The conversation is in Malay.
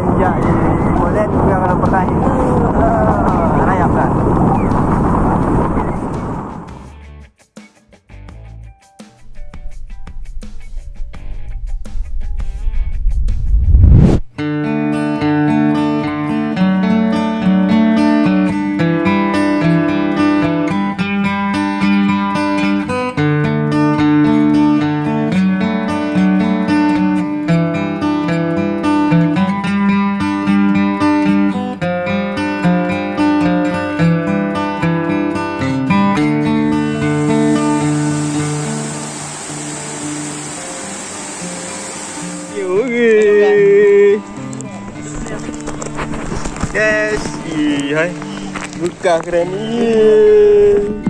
Manja, Polen, kaya ka lang patahin. Yes, hai. Buka kerana ni. Yeah.